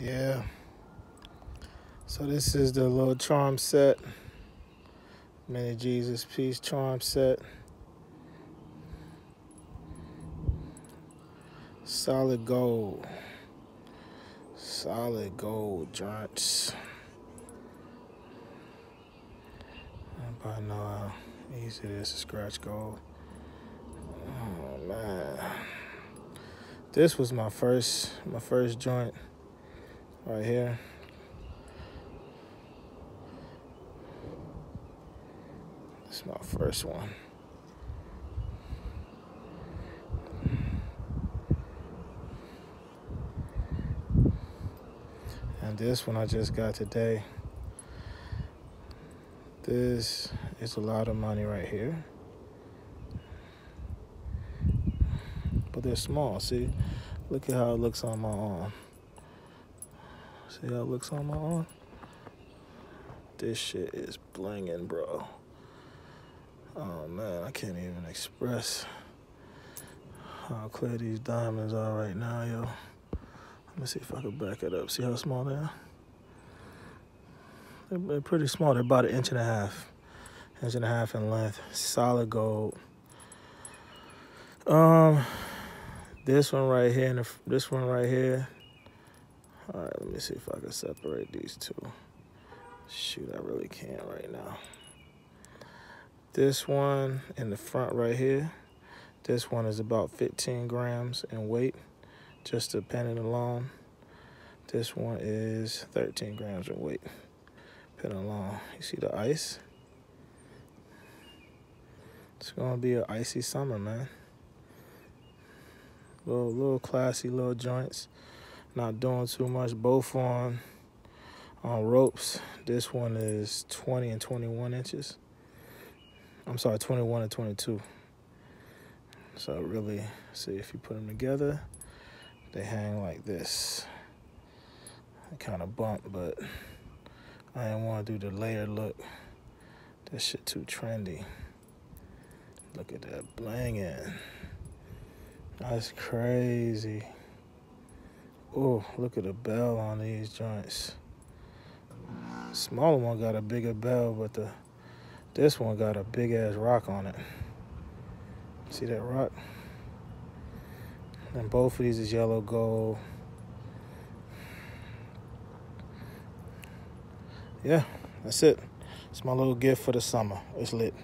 Yeah. So this is the little charm set. Many Jesus Piece charm set. Solid gold. Solid gold joints. Everybody know how easy it is to scratch gold. Oh man. This was my first my first joint right here. This is my first one. And this one I just got today. This is a lot of money right here. But they're small, see? Look at how it looks on my arm. See how it looks on my arm? This shit is blinging, bro. Oh man, I can't even express how clear these diamonds are right now, yo. Let me see if I can back it up. See how small they are? They're, pretty small. They're about an inch and a half. Inch and a half in length. Solid gold. Um, this one right here and this one right here. All right, let me see if I can separate these two. Shoot, I really can't right now. This one in the front right here. This one is about 15 grams in weight, just a pendant alone. This one is 13 grams in weight, pendant alone. You see the ice? It's gonna be an icy summer, man. Little, little classy little joints. Not doing too much. Both on on um, ropes. This one is 20 and 21 inches. I'm sorry, 21 and 22. So really, see if you put them together, they hang like this. They kind of bump, but I didn't want to do the layered look. This shit too trendy. Look at that blinging. That's crazy. Oh, look at the bell on these joints. Smaller one got a bigger bell, but the this one got a big ass rock on it. See that rock? And both of these is yellow gold. Yeah, that's it. It's my little gift for the summer. It's lit.